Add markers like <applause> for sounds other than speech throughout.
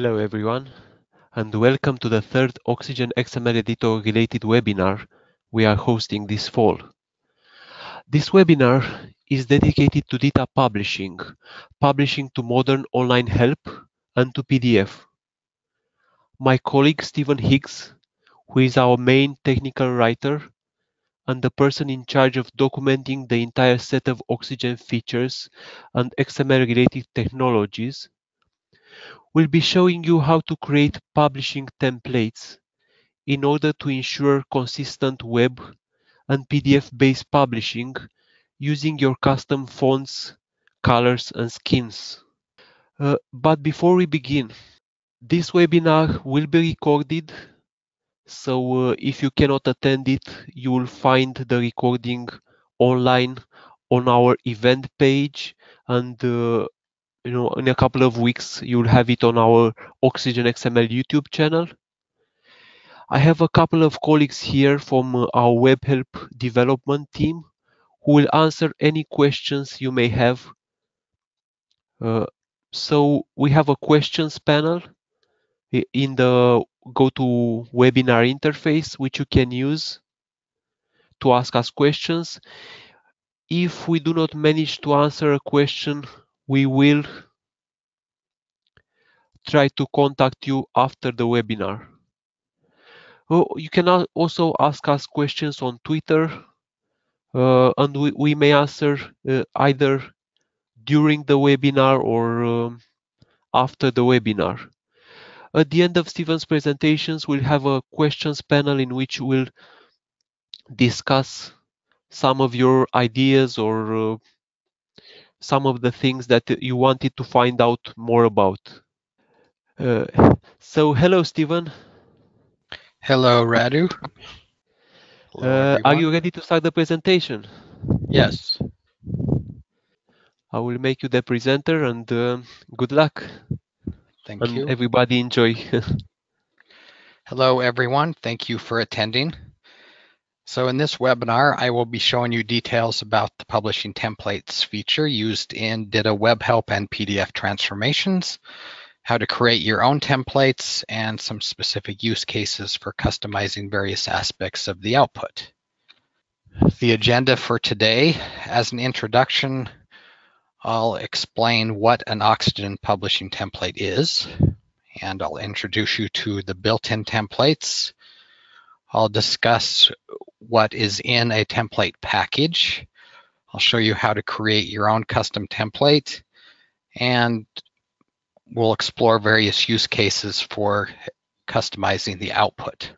Hello everyone, and welcome to the third Oxygen XML Editor related webinar we are hosting this fall. This webinar is dedicated to DITA publishing, publishing to modern online help and to PDF. My colleague Steven Higgs, who is our main technical writer and the person in charge of documenting the entire set of Oxygen features and XML related technologies, We'll be showing you how to create publishing templates in order to ensure consistent web and PDF-based publishing using your custom fonts, colors, and skins. Uh, but before we begin, this webinar will be recorded, so uh, if you cannot attend it, you will find the recording online on our event page and uh, you know, in a couple of weeks, you'll have it on our Oxygen XML YouTube channel. I have a couple of colleagues here from uh, our web help development team who will answer any questions you may have. Uh, so we have a questions panel in the go to webinar interface, which you can use to ask us questions. If we do not manage to answer a question, we will try to contact you after the webinar. Oh, you can also ask us questions on Twitter, uh, and we, we, may answer uh, either during the webinar or um, after the webinar. At the end of Steven's presentations, we'll have a questions panel in which we'll discuss some of your ideas or uh, some of the things that you wanted to find out more about. Uh, so, hello, Steven. Hello, Radu. Hello, uh, are you ready to start the presentation? Yes. I will make you the presenter and uh, good luck. Thank and you. Everybody enjoy. <laughs> Hello, everyone. Thank you for attending. So in this webinar, I will be showing you details about the publishing templates feature used in DITA Web Help and PDF transformations, how to create your own templates, and some specific use cases for customizing various aspects of the output. The agenda for today, as an introduction, I'll explain what an Oxygen publishing template is, and I'll introduce you to the built-in templates. I'll discuss what is in a template package. I'll show you how to create your own custom template and we'll explore various use cases for customizing the output.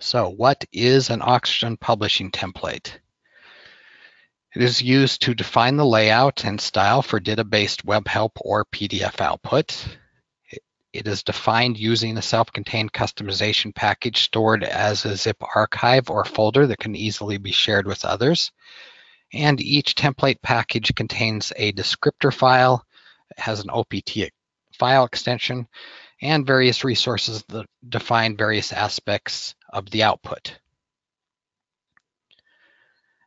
So what is an Oxygen publishing template? It is used to define the layout and style for DITA-based web help or PDF output. It is defined using a self-contained customization package stored as a zip archive or folder that can easily be shared with others. And each template package contains a descriptor file, has an OPT file extension, and various resources that define various aspects of the output.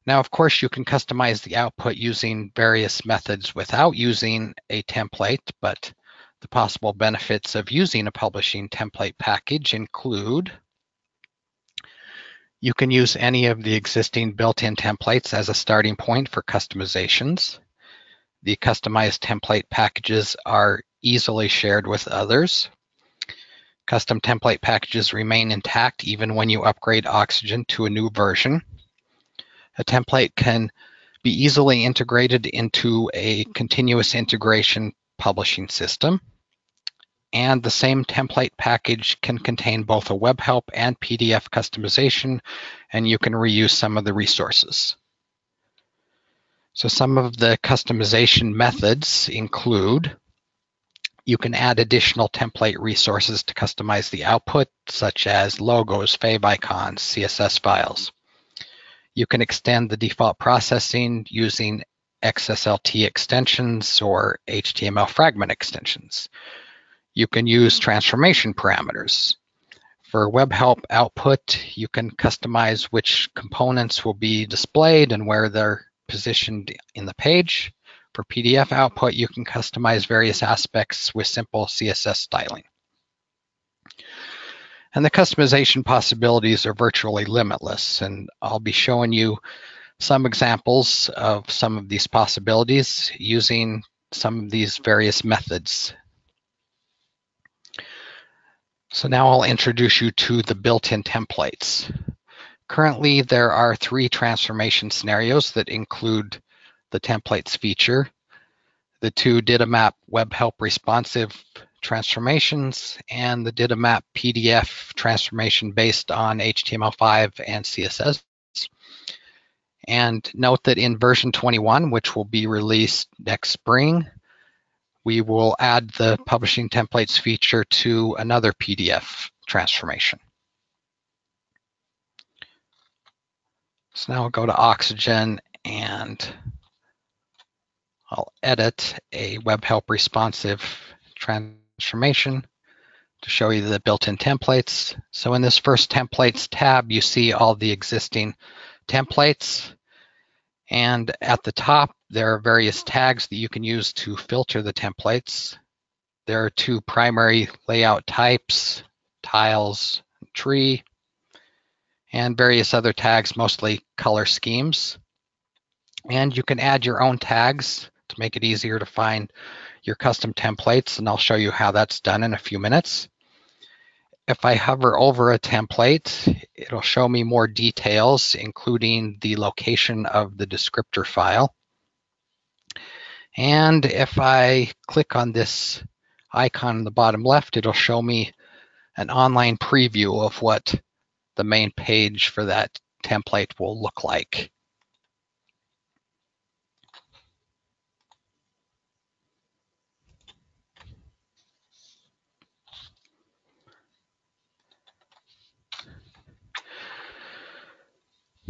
Now, of course, you can customize the output using various methods without using a template, but the possible benefits of using a publishing template package include you can use any of the existing built-in templates as a starting point for customizations. The customized template packages are easily shared with others. Custom template packages remain intact even when you upgrade Oxygen to a new version. A template can be easily integrated into a continuous integration publishing system and the same template package can contain both a web help and PDF customization, and you can reuse some of the resources. So some of the customization methods include you can add additional template resources to customize the output, such as logos, favicons, CSS files. You can extend the default processing using XSLT extensions or HTML fragment extensions. You can use transformation parameters. For web help output, you can customize which components will be displayed and where they're positioned in the page. For PDF output, you can customize various aspects with simple CSS styling. And the customization possibilities are virtually limitless, and I'll be showing you some examples of some of these possibilities using some of these various methods. So now I'll introduce you to the built-in templates. Currently, there are three transformation scenarios that include the templates feature, the two DITAmap Web Help responsive transformations, and the DITAmap PDF transformation based on HTML5 and CSS. And note that in version 21, which will be released next spring, we will add the publishing templates feature to another PDF transformation. So now I'll go to Oxygen and I'll edit a Web Help responsive transformation to show you the built-in templates. So in this first templates tab, you see all the existing templates. And at the top, there are various tags that you can use to filter the templates. There are two primary layout types, tiles, tree, and various other tags, mostly color schemes. And you can add your own tags to make it easier to find your custom templates, and I'll show you how that's done in a few minutes. If I hover over a template, it'll show me more details, including the location of the descriptor file. And if I click on this icon in the bottom left, it'll show me an online preview of what the main page for that template will look like.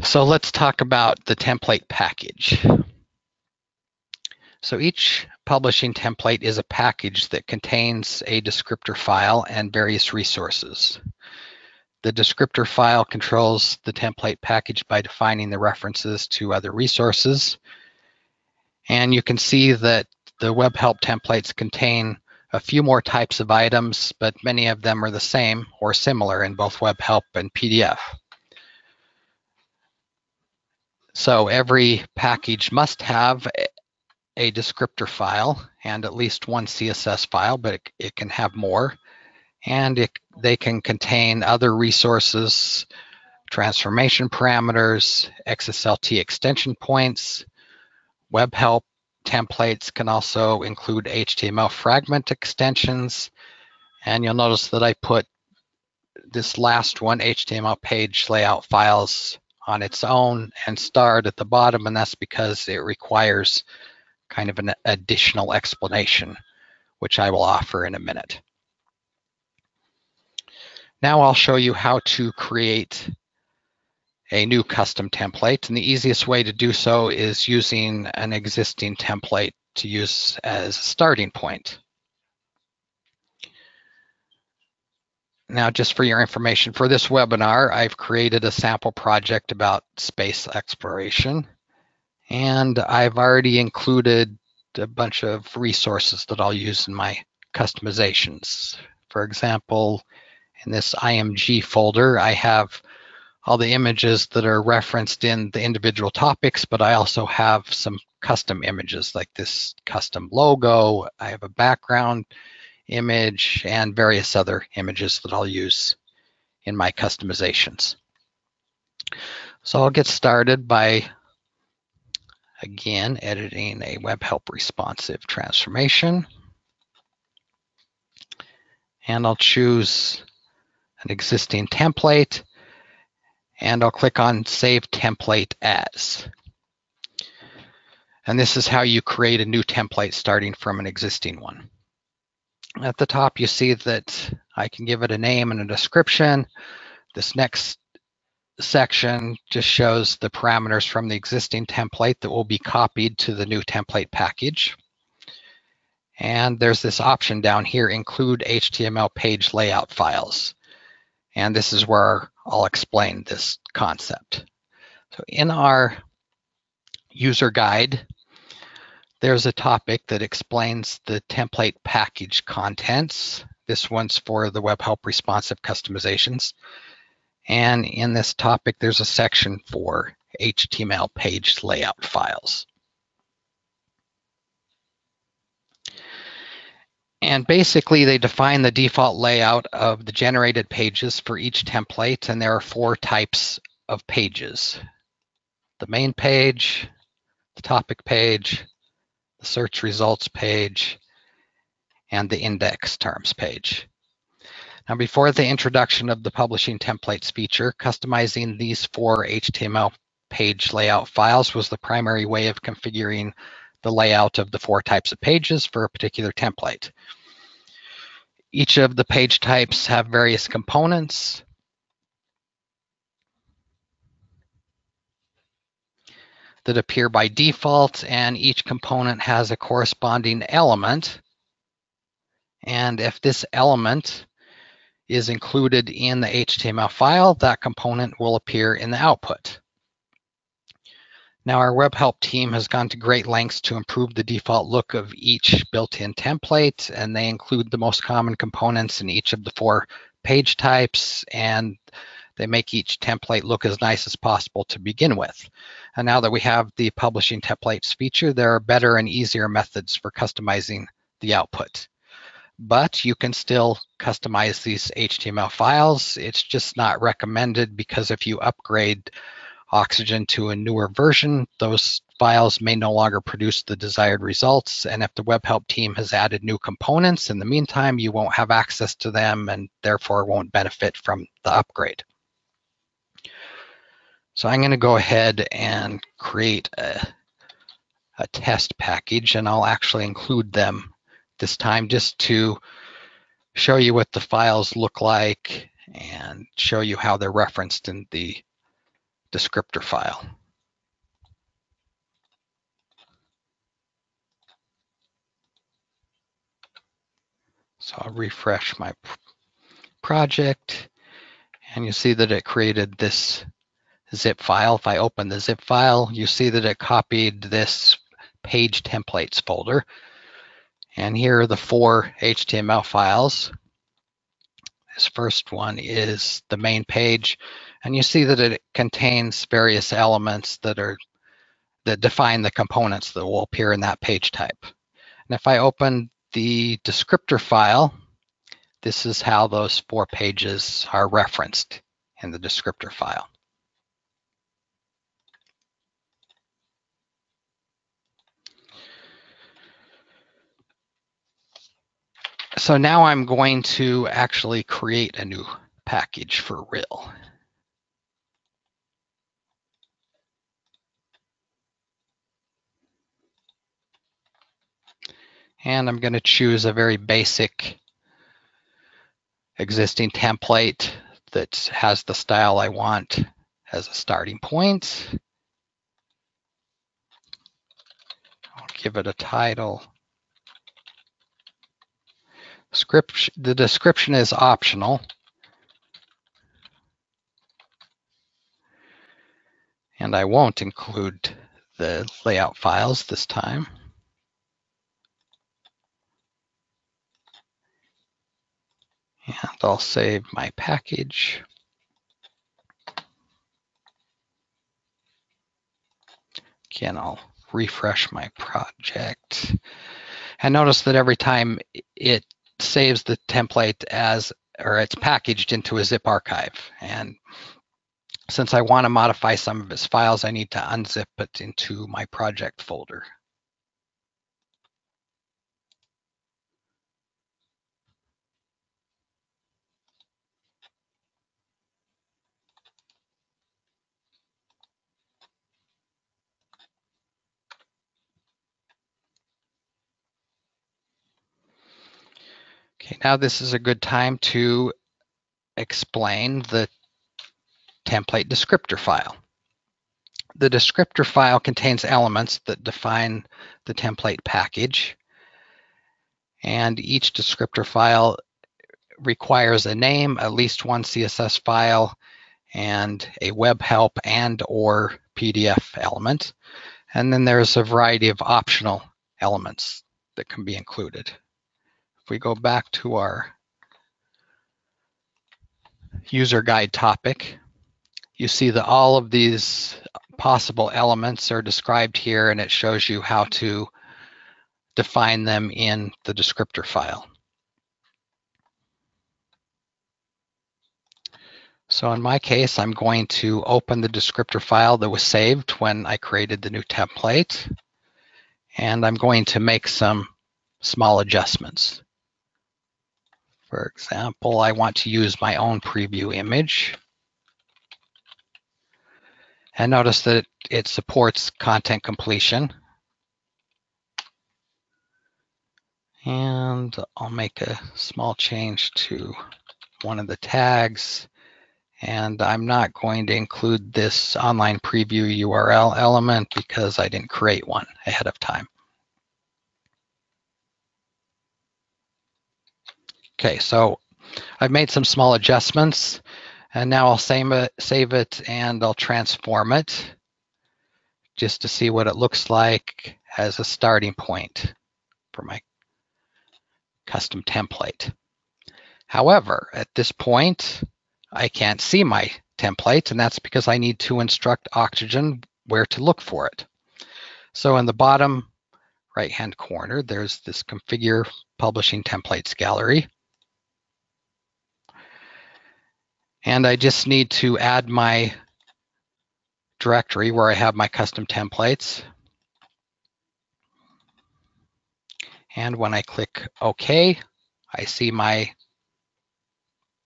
So let's talk about the template package. So each publishing template is a package that contains a descriptor file and various resources. The descriptor file controls the template package by defining the references to other resources. And you can see that the web help templates contain a few more types of items, but many of them are the same or similar in both web help and PDF. So every package must have a descriptor file and at least one CSS file, but it, it can have more. And it, they can contain other resources, transformation parameters, XSLT extension points, web help templates can also include HTML fragment extensions. And you'll notice that I put this last one, HTML page layout files on its own and starred at the bottom, and that's because it requires kind of an additional explanation, which I will offer in a minute. Now I'll show you how to create a new custom template, and the easiest way to do so is using an existing template to use as a starting point. Now, just for your information, for this webinar, I've created a sample project about space exploration, and I've already included a bunch of resources that I'll use in my customizations. For example, in this IMG folder, I have all the images that are referenced in the individual topics, but I also have some custom images like this custom logo. I have a background image, and various other images that I'll use in my customizations. So I'll get started by, again, editing a Web Help responsive transformation. And I'll choose an existing template, and I'll click on Save Template As. And this is how you create a new template starting from an existing one. At the top, you see that I can give it a name and a description. This next section just shows the parameters from the existing template that will be copied to the new template package. And there's this option down here, include HTML page layout files. And this is where I'll explain this concept. So in our user guide, There's a topic that explains the template package contents. This one's for the Web Help responsive customizations. And in this topic, there's a section for HTML page layout files. And basically, they define the default layout of the generated pages for each template, and there are four types of pages. The main page, the topic page, the search results page, and the index terms page. Now, before the introduction of the publishing templates feature, customizing these four HTML page layout files was the primary way of configuring the layout of the four types of pages for a particular template. Each of the page types have various components. that appear by default and each component has a corresponding element. And if this element is included in the HTML file, that component will appear in the output. Now our web help team has gone to great lengths to improve the default look of each built-in template, and they include the most common components in each of the four page types, and they make each template look as nice as possible to begin with. And now that we have the publishing templates feature, there are better and easier methods for customizing the output. But you can still customize these HTML files. It's just not recommended because if you upgrade Oxygen to a newer version, those files may no longer produce the desired results. And if the web help team has added new components in the meantime, you won't have access to them and therefore won't benefit from the upgrade. So I'm going to go ahead and create a, a test package and I'll actually include them this time just to show you what the files look like and show you how they're referenced in the descriptor file. So I'll refresh my project and you see that it created this zip file. If I open the zip file, you see that it copied this page templates folder. And here are the four HTML files. This first one is the main page. And you see that it contains various elements that are that define the components that will appear in that page type. And if I open the descriptor file, this is how those four pages are referenced in the descriptor file. So now I'm going to actually create a new package for RIL. And I'm going to choose a very basic existing template that has the style I want as a starting point. I'll give it a title. Script, the description is optional. And I won't include the layout files this time. And I'll save my package. Again, I'll refresh my project. And notice that every time it saves the template as, or it's packaged into a zip archive. And since I want to modify some of its files, I need to unzip it into my project folder. Okay, now this is a good time to explain the template descriptor file. The descriptor file contains elements that define the template package. And each descriptor file requires a name, at least one CSS file, and a web help and or PDF element. And then there's a variety of optional elements that can be included. We go back to our user guide topic, you see that all of these possible elements are described here and it shows you how to define them in the descriptor file. So in my case, I'm going to open the descriptor file that was saved when I created the new template. And I'm going to make some small adjustments. For example, I want to use my own preview image. And notice that it supports content completion. And I'll make a small change to one of the tags and I'm not going to include this online preview URL element because I didn't create one ahead of time. Okay, so I've made some small adjustments and now I'll save it, save it and I'll transform it just to see what it looks like as a starting point for my custom template. However, at this point, I can't see my template, and that's because I need to instruct Oxygen where to look for it. So in the bottom right-hand corner, there's this Configure Publishing Templates gallery. And I just need to add my directory where I have my custom templates. And when I click OK, I see my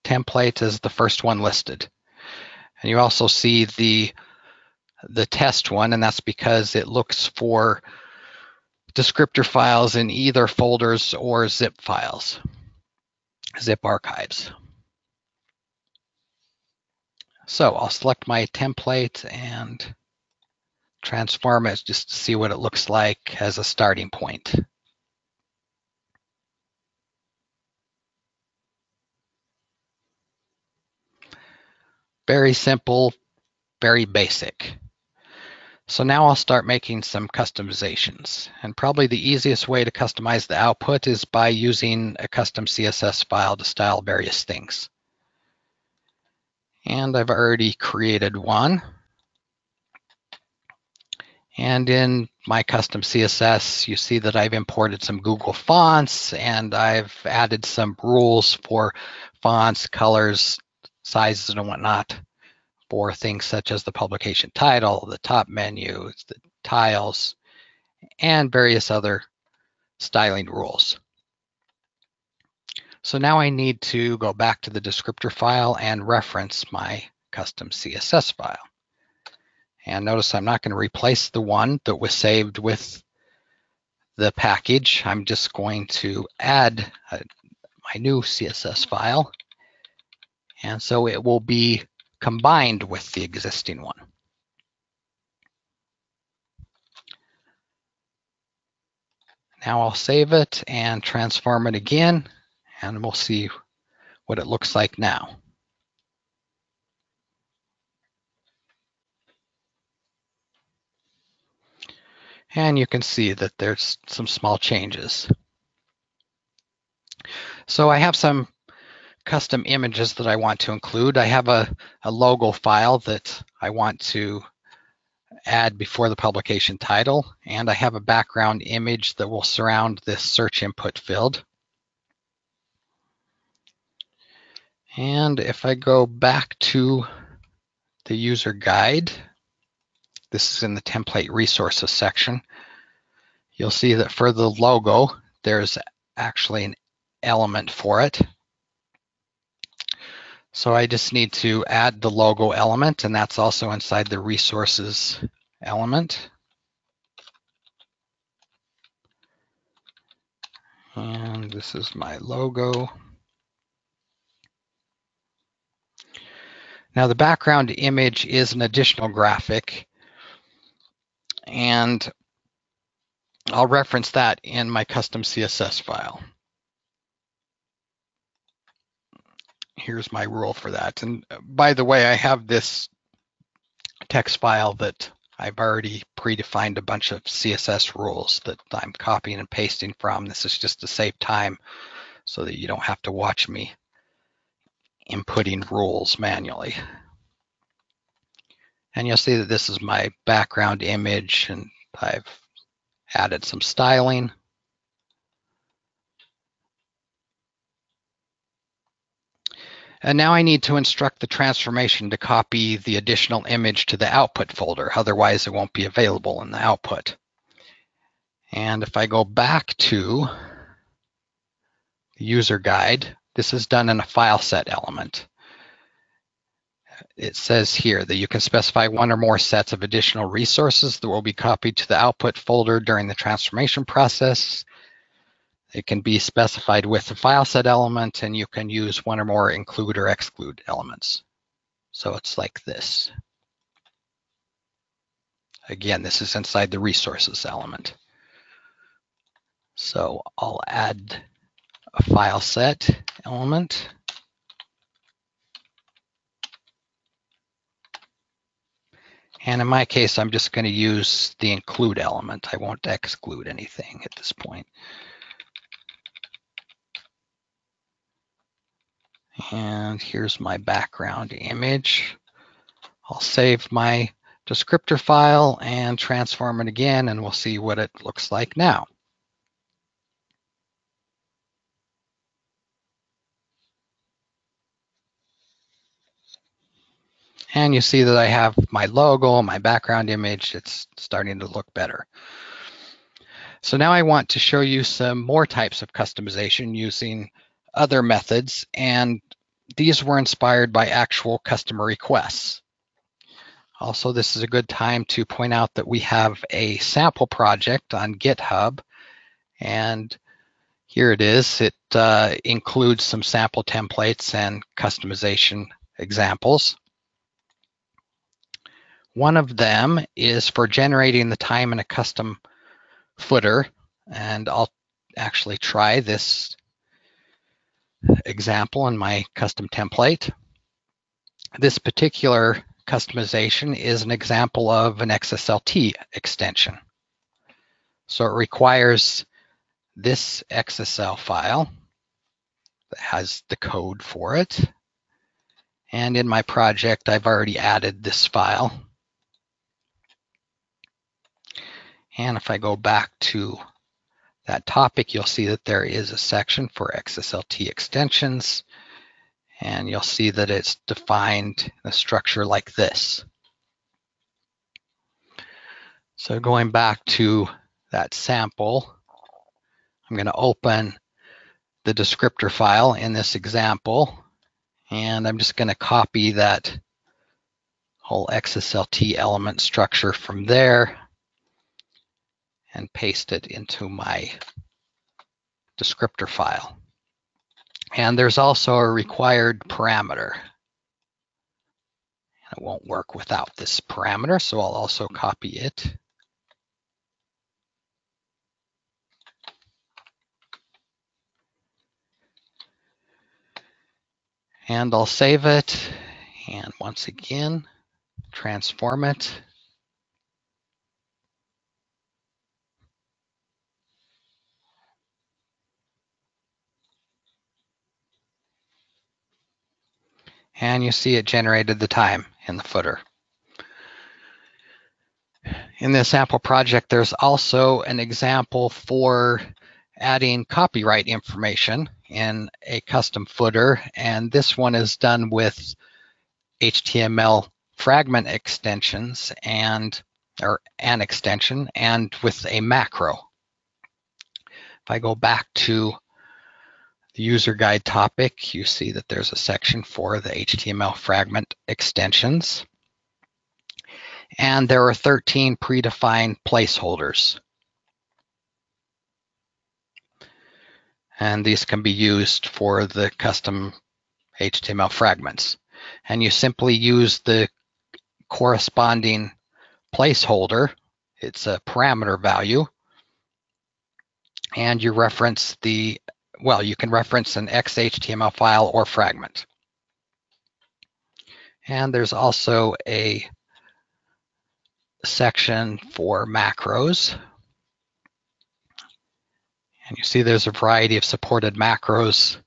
template is the first one listed. And you also see the, the test one, and that's because it looks for descriptor files in either folders or zip files, zip archives. So I'll select my template and transform it just to see what it looks like as a starting point. Very simple, very basic. So now I'll start making some customizations. And probably the easiest way to customize the output is by using a custom CSS file to style various things. And I've already created one. And in my custom CSS, you see that I've imported some Google fonts and I've added some rules for fonts, colors, sizes and whatnot for things such as the publication title, the top menu, the tiles, and various other styling rules. So now I need to go back to the descriptor file and reference my custom CSS file. And notice I'm not going to replace the one that was saved with the package. I'm just going to add a, my new CSS file and so it will be combined with the existing one. Now I'll save it and transform it again, and we'll see what it looks like now. And you can see that there's some small changes. So I have some custom images that I want to include. I have a, a logo file that I want to add before the publication title, and I have a background image that will surround this search input field. And if I go back to the user guide, this is in the template resources section, you'll see that for the logo, there's actually an element for it. So I just need to add the logo element, and that's also inside the resources element. And this is my logo. Now the background image is an additional graphic, and I'll reference that in my custom CSS file. here's my rule for that. And uh, by the way, I have this text file that I've already predefined a bunch of CSS rules that I'm copying and pasting from. This is just to save time so that you don't have to watch me inputting rules manually. And you'll see that this is my background image and I've added some styling. And now I need to instruct the transformation to copy the additional image to the output folder. Otherwise, it won't be available in the output. And if I go back to the user guide, this is done in a file set element. It says here that you can specify one or more sets of additional resources that will be copied to the output folder during the transformation process. It can be specified with the file set element and you can use one or more include or exclude elements. So it's like this. Again, this is inside the resources element. So I'll add a file set element. And in my case, I'm just going to use the include element. I won't exclude anything at this point. And here's my background image. I'll save my descriptor file and transform it again, and we'll see what it looks like now. And you see that I have my logo, my background image, it's starting to look better. So now I want to show you some more types of customization using other methods, and these were inspired by actual customer requests. Also, this is a good time to point out that we have a sample project on GitHub, and here it is. It uh, includes some sample templates and customization examples. One of them is for generating the time in a custom footer, and I'll actually try this example in my custom template. This particular customization is an example of an XSLT extension. So it requires this XSL file that has the code for it. And in my project, I've already added this file. And if I go back to that topic, you'll see that there is a section for XSLT extensions, and you'll see that it's defined a structure like this. So going back to that sample, I'm going to open the descriptor file in this example, and I'm just going to copy that whole XSLT element structure from there and paste it into my descriptor file. And there's also a required parameter. It won't work without this parameter, so I'll also copy it. And I'll save it. And once again, transform it. And you see it generated the time in the footer. In this sample project, there's also an example for adding copyright information in a custom footer, and this one is done with HTML fragment extensions and or an extension and with a macro. If I go back to the user guide topic, you see that there's a section for the HTML fragment extensions. And there are 13 predefined placeholders. And these can be used for the custom HTML fragments. And you simply use the corresponding placeholder. It's a parameter value. And you reference the well, you can reference an XHTML file or fragment. And there's also a section for macros. And you see there's a variety of supported macros.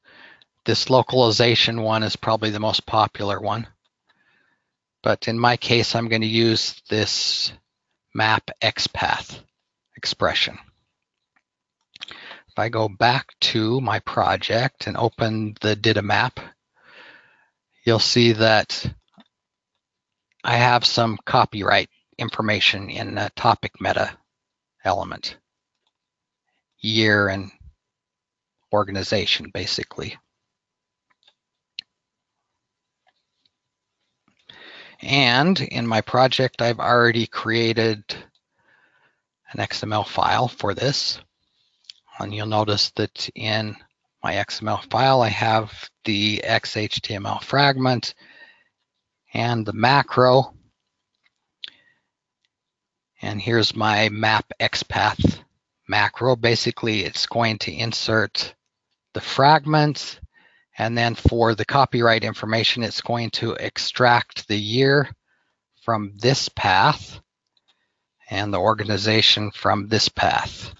This localization one is probably the most popular one. But in my case, I'm going to use this map XPath expression. If I go back to my project and open the DITA map, you'll see that I have some copyright information in the topic meta element, year and organization, basically. And in my project, I've already created an XML file for this. And you'll notice that in my XML file, I have the XHTML fragment and the macro. And here's my map XPath macro. Basically, it's going to insert the fragment. And then for the copyright information, it's going to extract the year from this path and the organization from this path.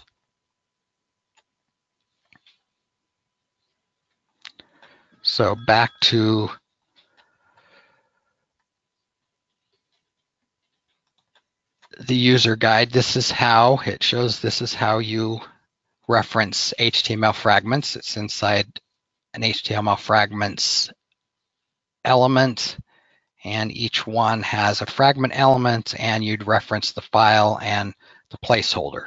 So back to the user guide, this is how it shows this is how you reference HTML fragments. It's inside an HTML fragments element and each one has a fragment element and you'd reference the file and the placeholder.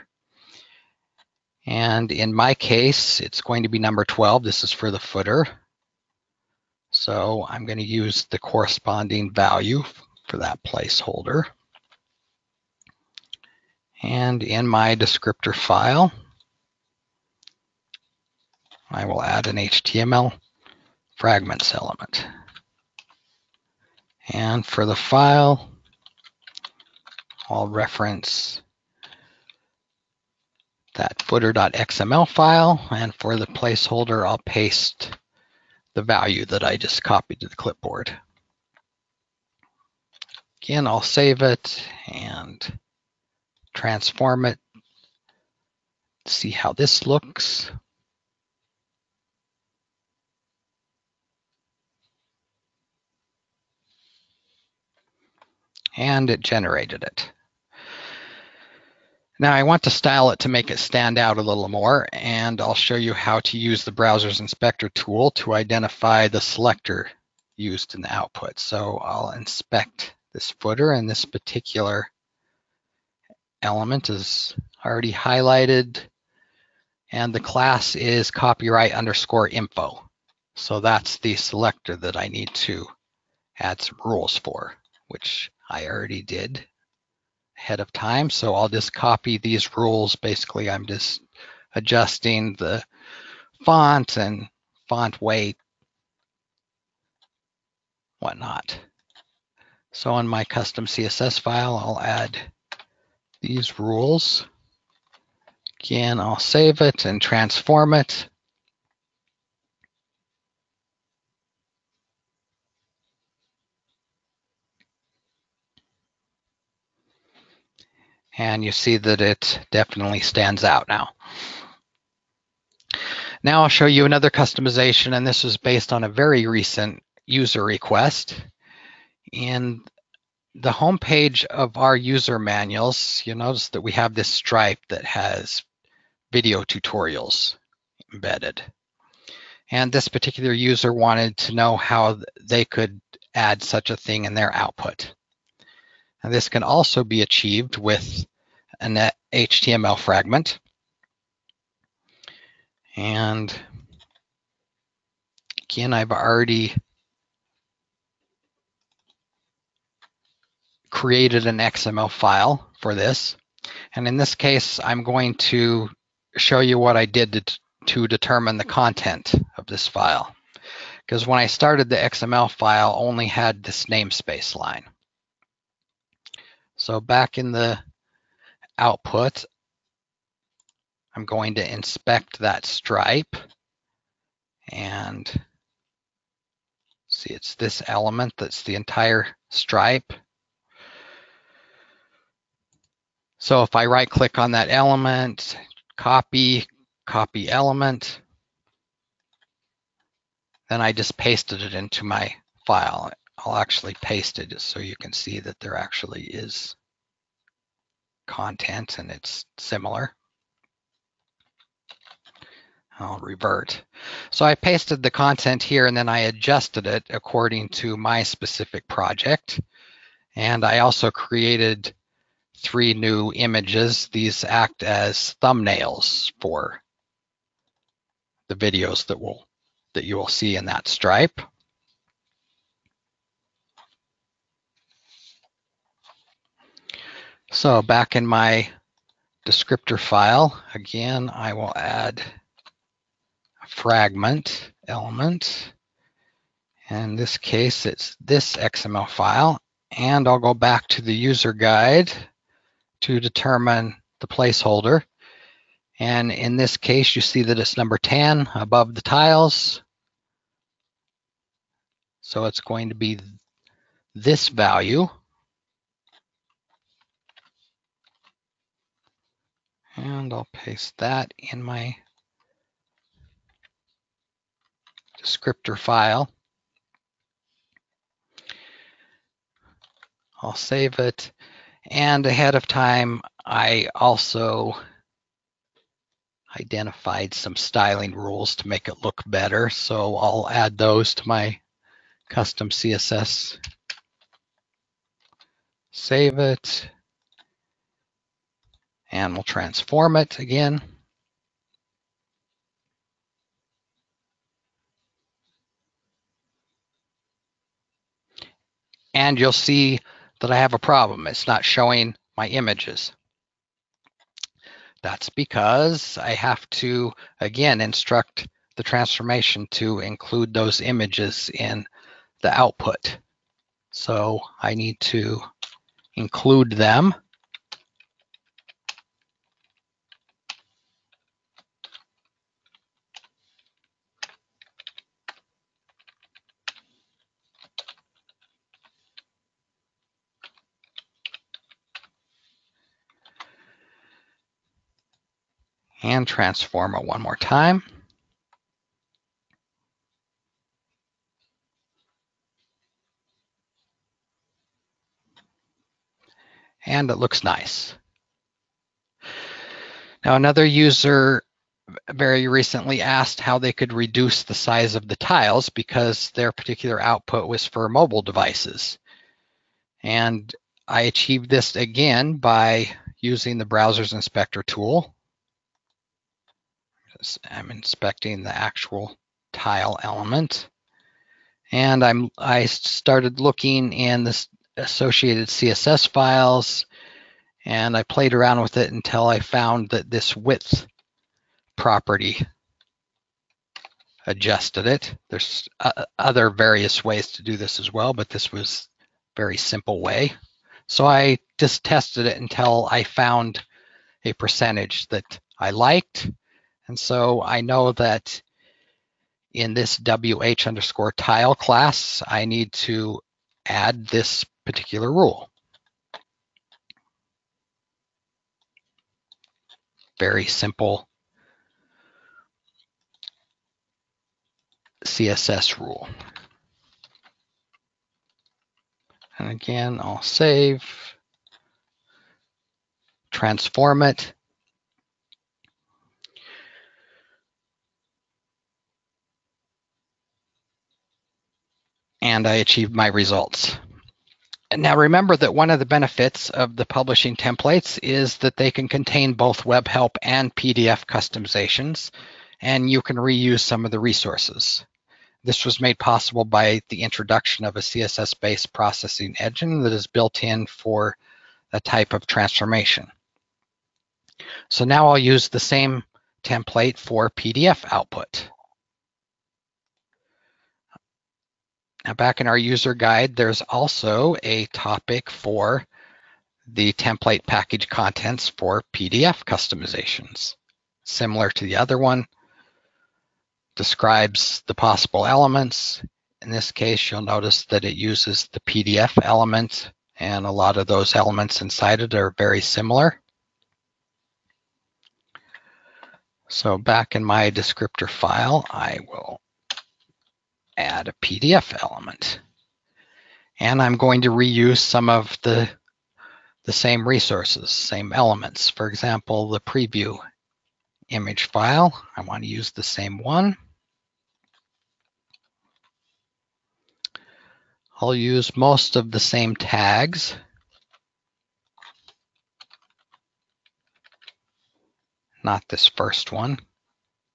And in my case, it's going to be number 12. This is for the footer. So I'm going to use the corresponding value for that placeholder. And in my descriptor file, I will add an HTML fragments element. And for the file, I'll reference that footer.xml file. And for the placeholder, I'll paste the value that I just copied to the clipboard. Again, I'll save it and transform it, see how this looks. And it generated it. Now I want to style it to make it stand out a little more, and I'll show you how to use the Browser's Inspector tool to identify the selector used in the output. So I'll inspect this footer, and this particular element is already highlighted and the class is copyright underscore info. So that's the selector that I need to add some rules for, which I already did ahead of time. So I'll just copy these rules. Basically, I'm just adjusting the font and font weight, whatnot. So on my custom CSS file, I'll add these rules. Again, I'll save it and transform it. And you see that it definitely stands out now. Now I'll show you another customization, and this is based on a very recent user request. And the home page of our user manuals, you'll notice that we have this stripe that has video tutorials embedded. And this particular user wanted to know how they could add such a thing in their output. And this can also be achieved with an HTML fragment. And again, I've already created an XML file for this. And in this case, I'm going to show you what I did to, to determine the content of this file. Because when I started the XML file, only had this namespace line. So back in the output, I'm going to inspect that stripe and see it's this element that's the entire stripe. So if I right click on that element, copy, copy element, then I just pasted it into my file. I'll actually paste it so you can see that there actually is content and it's similar. I'll revert. So I pasted the content here and then I adjusted it according to my specific project. And I also created three new images. These act as thumbnails for the videos that will that you will see in that stripe. So back in my descriptor file, again, I will add a fragment element. In this case, it's this XML file, and I'll go back to the user guide to determine the placeholder. And in this case, you see that it's number 10 above the tiles. So it's going to be this value. And I'll paste that in my descriptor file. I'll save it. And ahead of time, I also identified some styling rules to make it look better. So I'll add those to my custom CSS. Save it. And we'll transform it again. And you'll see that I have a problem. It's not showing my images. That's because I have to, again, instruct the transformation to include those images in the output. So I need to include them. And transform it one more time. And it looks nice. Now another user very recently asked how they could reduce the size of the tiles because their particular output was for mobile devices. And I achieved this again by using the browser's inspector tool I'm inspecting the actual tile element. And I'm I started looking in the associated CSS files and I played around with it until I found that this width property adjusted it. There's uh, other various ways to do this as well, but this was very simple way. So I just tested it until I found a percentage that I liked and so I know that in this WH underscore tile class, I need to add this particular rule. Very simple CSS rule. And again, I'll save, transform it, and I achieved my results. Now remember that one of the benefits of the publishing templates is that they can contain both web help and PDF customizations, and you can reuse some of the resources. This was made possible by the introduction of a CSS-based processing engine that is built in for a type of transformation. So now I'll use the same template for PDF output. back in our user guide, there's also a topic for the template package contents for PDF customizations. Similar to the other one, describes the possible elements. In this case, you'll notice that it uses the PDF element and a lot of those elements inside it are very similar. So back in my descriptor file, I will add a PDF element. And I'm going to reuse some of the, the same resources, same elements. For example, the preview image file, I want to use the same one. I'll use most of the same tags. Not this first one,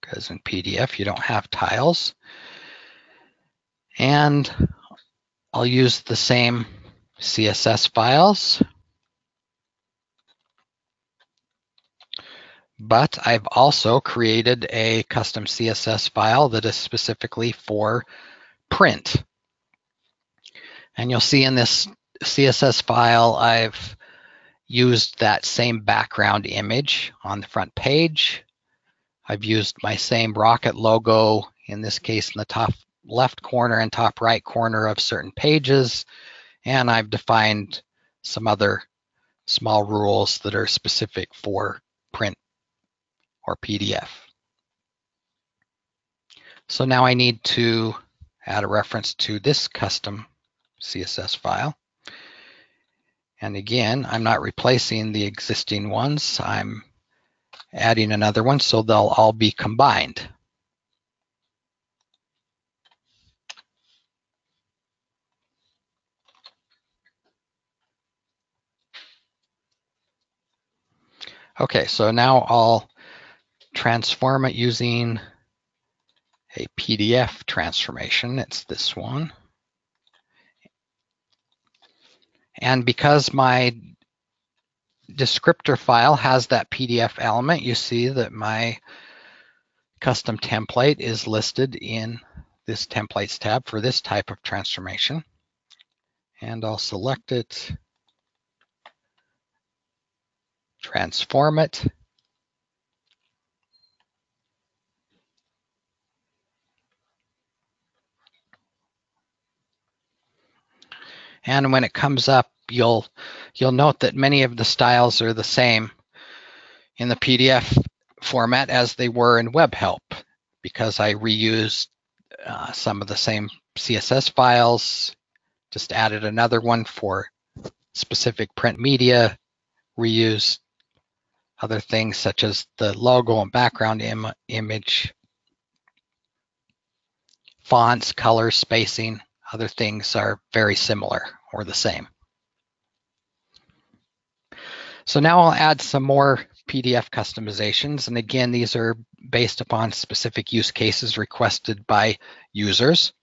because in PDF you don't have tiles. And I'll use the same CSS files. But I've also created a custom CSS file that is specifically for print. And you'll see in this CSS file, I've used that same background image on the front page. I've used my same rocket logo, in this case in the top left corner and top right corner of certain pages. And I've defined some other small rules that are specific for print or PDF. So now I need to add a reference to this custom CSS file. And again, I'm not replacing the existing ones. I'm adding another one so they'll all be combined. Okay, so now I'll transform it using a PDF transformation. It's this one. And because my descriptor file has that PDF element, you see that my custom template is listed in this templates tab for this type of transformation. And I'll select it transform it. And when it comes up, you'll you'll note that many of the styles are the same in the PDF format as they were in WebHelp because I reused uh, some of the same CSS files, just added another one for specific print media, reused other things such as the logo and background Im image, fonts, colors, spacing, other things are very similar or the same. So now I'll add some more PDF customizations. And again, these are based upon specific use cases requested by users.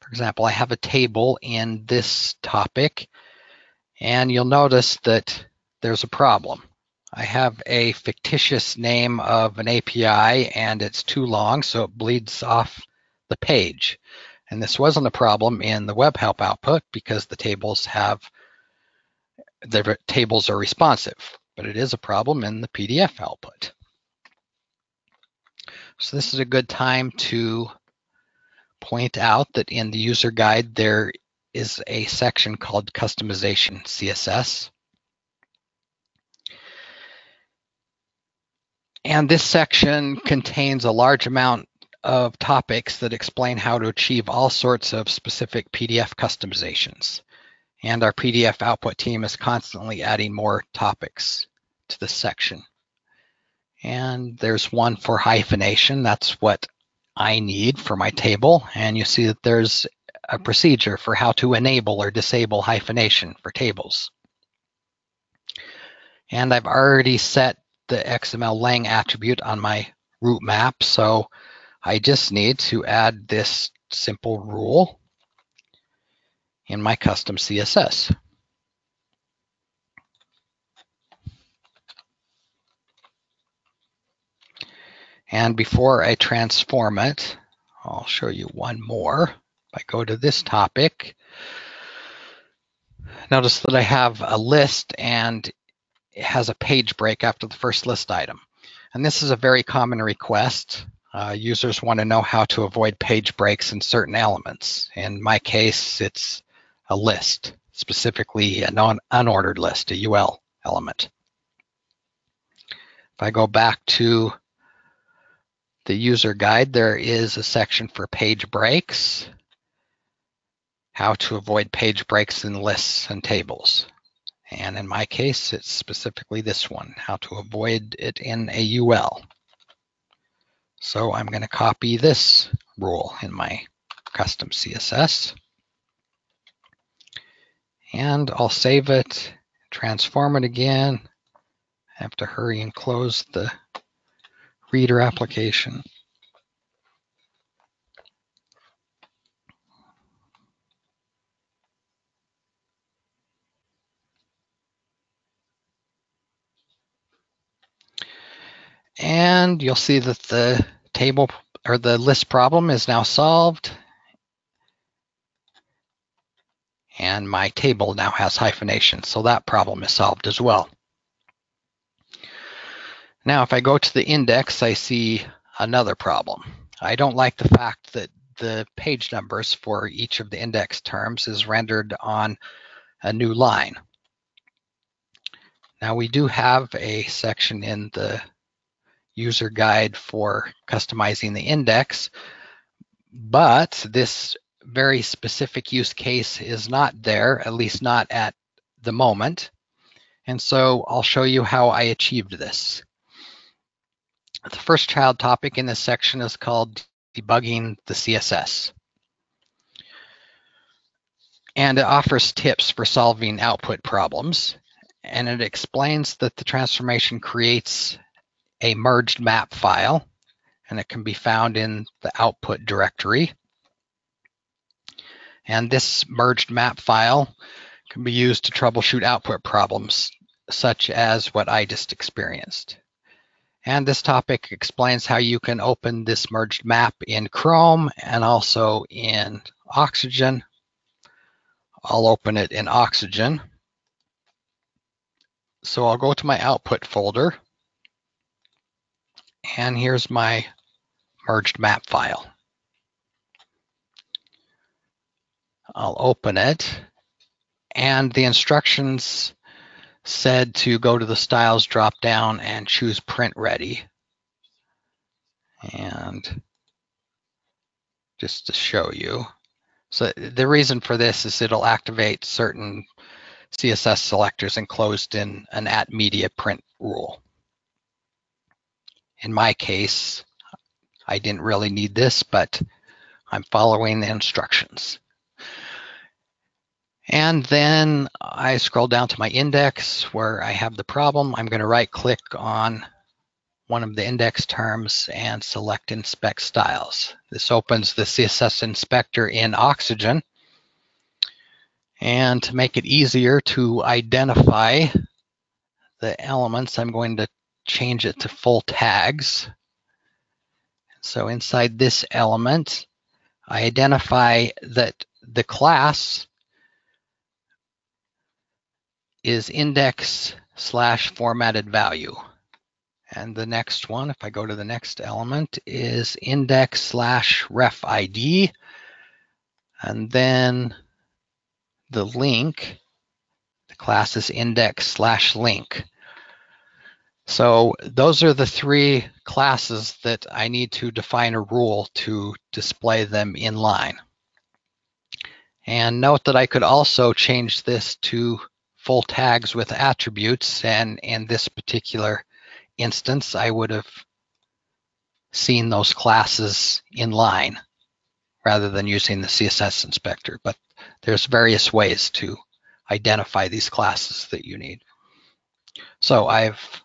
For example, I have a table in this topic, and you'll notice that there's a problem. I have a fictitious name of an API and it's too long, so it bleeds off the page. And this wasn't a problem in the web help output because the tables have, the tables are responsive, but it is a problem in the PDF output. So this is a good time to point out that in the user guide, there is a section called customization CSS. And this section contains a large amount of topics that explain how to achieve all sorts of specific PDF customizations. And our PDF output team is constantly adding more topics to this section. And there's one for hyphenation. That's what I need for my table. And you see that there's a procedure for how to enable or disable hyphenation for tables. And I've already set the XML lang attribute on my root map. So I just need to add this simple rule in my custom CSS. And before I transform it, I'll show you one more. If I go to this topic, notice that I have a list and has a page break after the first list item. And this is a very common request. Uh, users want to know how to avoid page breaks in certain elements. In my case, it's a list, specifically a non unordered list, a UL element. If I go back to the user guide, there is a section for page breaks, how to avoid page breaks in lists and tables. And in my case, it's specifically this one, how to avoid it in a UL. So I'm going to copy this rule in my custom CSS. And I'll save it, transform it again. I have to hurry and close the reader application. And you'll see that the table or the list problem is now solved. And my table now has hyphenation, so that problem is solved as well. Now, if I go to the index, I see another problem. I don't like the fact that the page numbers for each of the index terms is rendered on a new line. Now we do have a section in the user guide for customizing the index, but this very specific use case is not there, at least not at the moment. And so I'll show you how I achieved this. The first child topic in this section is called debugging the CSS. And it offers tips for solving output problems. And it explains that the transformation creates a merged map file, and it can be found in the output directory. And this merged map file can be used to troubleshoot output problems, such as what I just experienced. And this topic explains how you can open this merged map in Chrome and also in Oxygen. I'll open it in Oxygen. So I'll go to my output folder and here's my merged map file. I'll open it and the instructions said to go to the styles drop down and choose print ready. And just to show you. So the reason for this is it'll activate certain CSS selectors enclosed in an at media print rule. In my case, I didn't really need this, but I'm following the instructions. And then I scroll down to my index where I have the problem. I'm going to right click on one of the index terms and select inspect styles. This opens the CSS inspector in Oxygen. And to make it easier to identify the elements, I'm going to change it to full tags. So inside this element, I identify that the class is index slash formatted value. And the next one, if I go to the next element, is index slash ref ID. And then the link, the class is index slash link. So those are the three classes that I need to define a rule to display them in line. And note that I could also change this to full tags with attributes and in this particular instance I would have seen those classes in line rather than using the CSS inspector but there's various ways to identify these classes that you need. So I've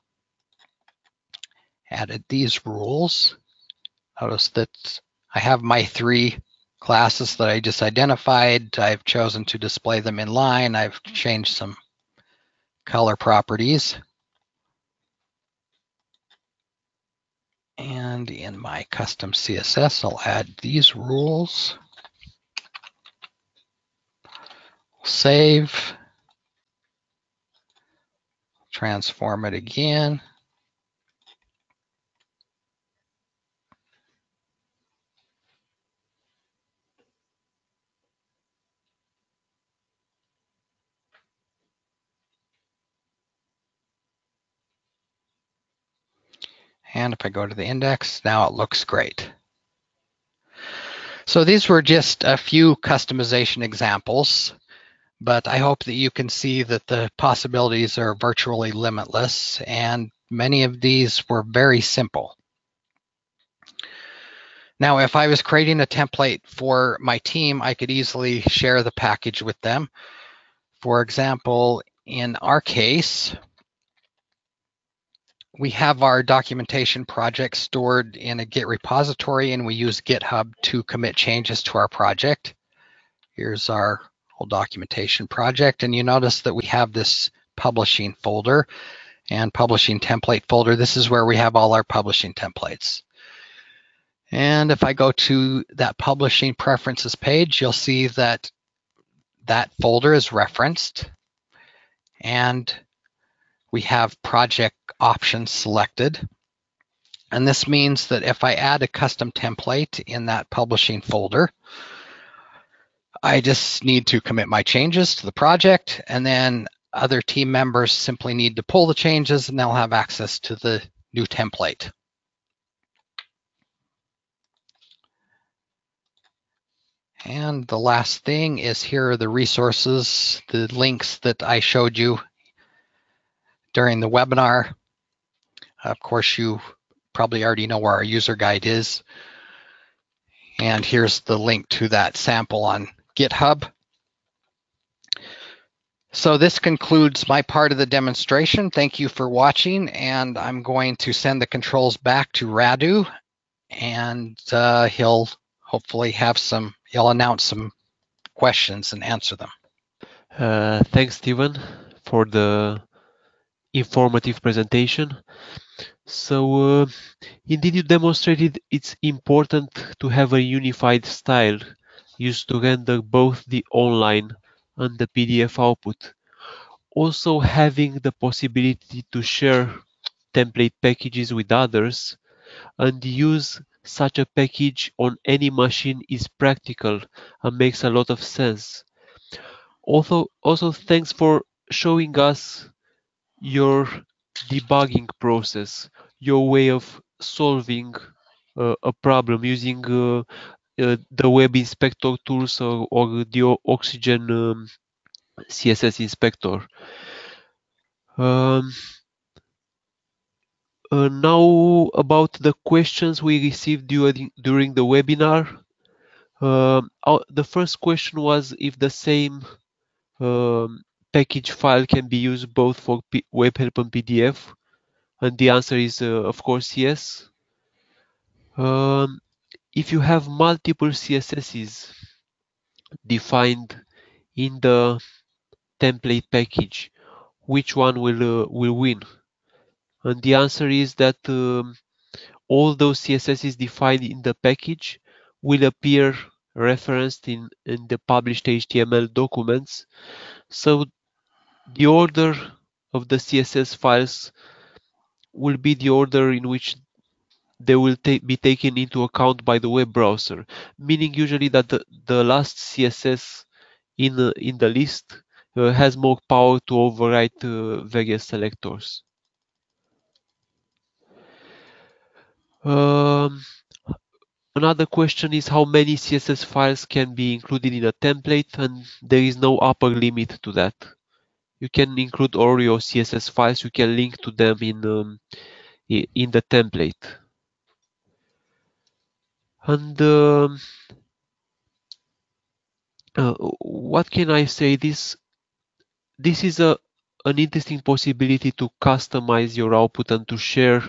added these rules. Notice that I have my three classes that I just identified. I've chosen to display them in line. I've changed some color properties. And in my custom CSS, I'll add these rules. Save. Transform it again. And if I go to the index, now it looks great. So these were just a few customization examples, but I hope that you can see that the possibilities are virtually limitless and many of these were very simple. Now, if I was creating a template for my team, I could easily share the package with them. For example, in our case, we have our documentation project stored in a Git repository and we use GitHub to commit changes to our project. Here's our whole documentation project and you notice that we have this publishing folder and publishing template folder. This is where we have all our publishing templates. And if I go to that publishing preferences page, you'll see that that folder is referenced and we have project options selected. And this means that if I add a custom template in that publishing folder, I just need to commit my changes to the project and then other team members simply need to pull the changes and they'll have access to the new template. And the last thing is here are the resources, the links that I showed you during the webinar. Of course, you probably already know where our user guide is. And here's the link to that sample on GitHub. So this concludes my part of the demonstration. Thank you for watching, and I'm going to send the controls back to Radu, and uh, he'll hopefully have some, he'll announce some questions and answer them. Uh, thanks, Steven, for the informative presentation. So uh, indeed you demonstrated it's important to have a unified style used to render both the online and the PDF output. Also having the possibility to share template packages with others and use such a package on any machine is practical and makes a lot of sense. Also, also thanks for showing us your debugging process, your way of solving uh, a problem using uh, uh, the web inspector tools or, or the Oxygen um, CSS inspector. Um, uh, now about the questions we received during, the webinar. Um, our, the first question was if the same um, package file can be used both for P WebHelp and PDF? And the answer is, uh, of course, yes. Um, if you have multiple CSSs defined in the template package, which one will uh, will win? And the answer is that um, all those CSSs defined in the package will appear referenced in, in the published HTML documents. So the order of the CSS files will be the order in which they will be taken into account by the web browser, meaning usually that the, the last CSS in, uh, in the list uh, has more power to override uh, various selectors. Um, another question is how many CSS files can be included in a template and there is no upper limit to that you can include all your CSS files. You can link to them in um, in the template. And um, uh, what can I say? This this is a an interesting possibility to customize your output and to share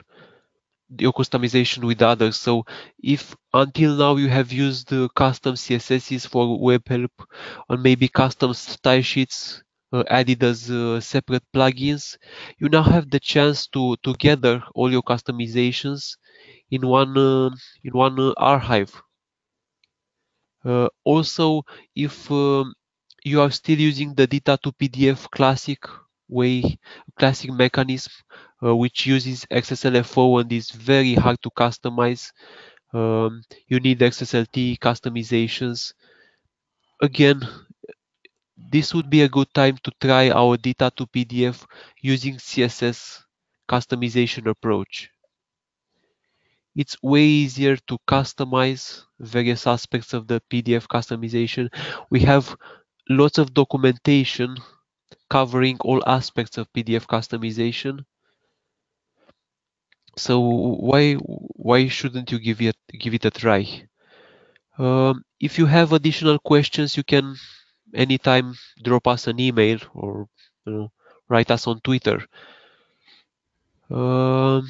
your customization with others. So if until now you have used custom CSSs for web help or maybe custom style sheets added as uh, separate plugins, you now have the chance to to gather all your customizations in one uh, in one archive. also, if um, you are still using the DITA to PDF classic way, classic mechanism, uh, which uses XSLFO and is very hard to customize. Um, you need XSLT customizations. Again, this would be a good time to try our DITA to PDF using CSS customization approach. it's way easier to customize various aspects of the PDF customization. We have lots of documentation covering all aspects of PDF customization. So why why shouldn't you give it give it a try? Um, if you have additional questions, you can anytime drop us an email or you know, write us on Twitter. Um,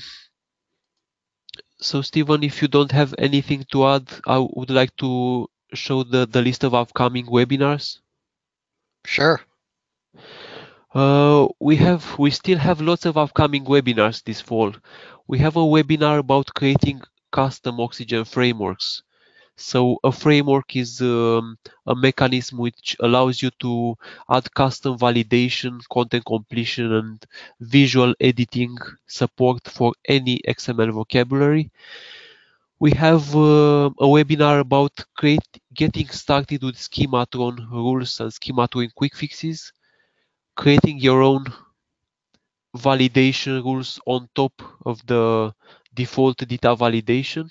so Steven, if you don't have anything to add, I would like to show the, the list of upcoming webinars. Sure. Uh, we have we still have lots of upcoming webinars this fall. We have a webinar about creating custom oxygen frameworks. So a framework is um, a mechanism which allows you to add custom validation, content completion, and visual editing support for any XML vocabulary. We have uh, a webinar about create, getting started with Schematron rules and Schematron quick fixes, creating your own validation rules on top of the default DITA validation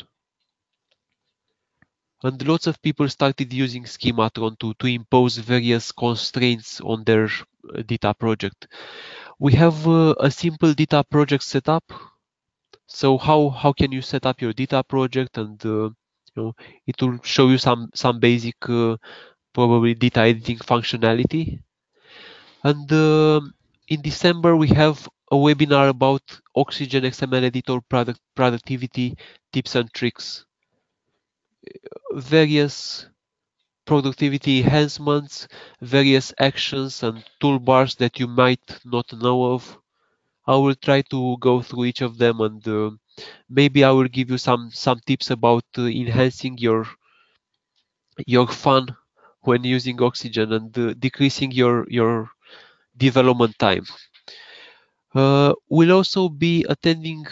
and lots of people started using Schematron to, to impose various constraints on their uh, DITA project. We have uh, a simple DITA project setup. So how, how can you set up your DITA project and uh, you know, it will show you some, some basic uh, probably DITA editing functionality. And uh, in December, we have a webinar about Oxygen XML editor product productivity tips and tricks various productivity enhancements, various actions and toolbars that you might not know of. I will try to go through each of them and uh, maybe I will give you some some tips about uh, enhancing your your fun when using oxygen and uh, decreasing your your development time. Uh, we'll also be attending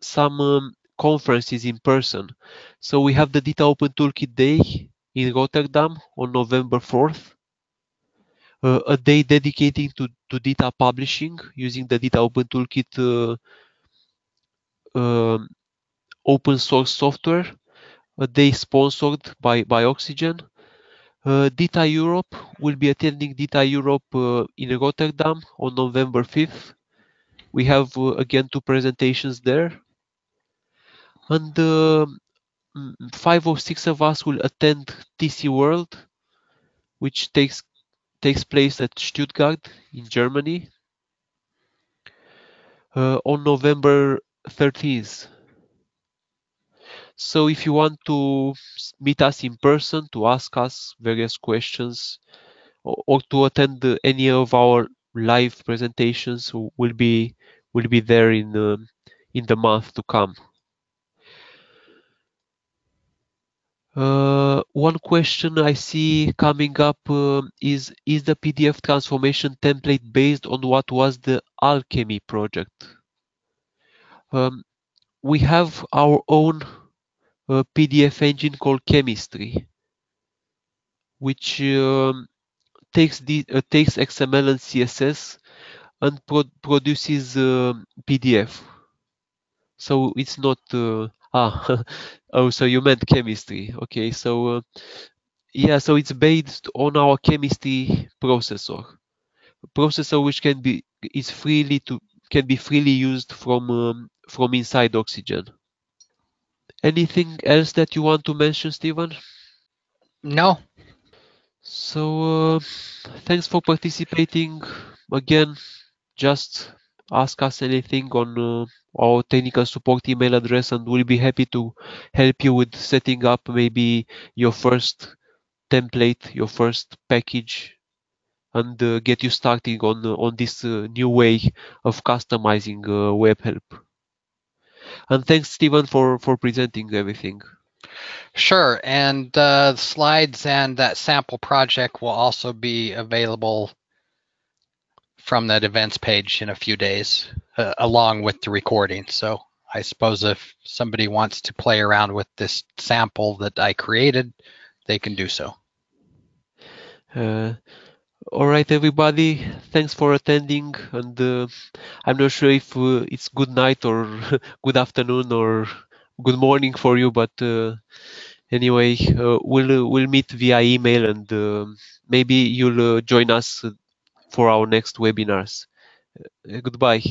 some um, conferences in person. So we have the DITA Open Toolkit Day in Rotterdam on November 4th, uh, a day dedicated to, to DITA publishing using the DITA Open Toolkit uh, uh, open source software, a day sponsored by, by Oxygen. Uh, DITA Europe will be attending DITA Europe uh, in Rotterdam on November 5th. We have uh, again two presentations there and uh, five or six of us will attend TC World, which takes takes place at Stuttgart in Germany uh, on November 13th. So if you want to meet us in person to ask us various questions or, or to attend any of our live presentations, we'll be will be there in uh, in the month to come. Uh, one question I see coming up uh, is Is the PDF transformation template based on what was the Alchemy project? Um, we have our own uh, PDF engine called Chemistry, which um, takes the uh, takes XML and CSS and pro produces um, PDF. So it's not uh, ah <laughs> Oh, so you meant chemistry. Okay, so uh, yeah, so it's based on our chemistry processor, processor which can be is freely to can be freely used from um, from inside Oxygen. Anything else that you want to mention, Steven? No. So uh, thanks for participating. Again, just ask us anything on uh, our technical support email address and we'll be happy to help you with setting up maybe your first template, your first package and uh, get you starting on on this uh, new way of customizing uh, web help. And thanks, Steven, for for presenting everything. Sure, and uh, slides and that sample project will also be available from that events page in a few days, uh, along with the recording. So I suppose if somebody wants to play around with this sample that I created, they can do so. Uh, all right, everybody. Thanks for attending. And uh, I'm not sure if uh, it's good night or <laughs> good afternoon or good morning for you, but uh, anyway, uh, we'll we'll meet via email and um maybe you'll uh, join us for our next webinars. Uh, goodbye.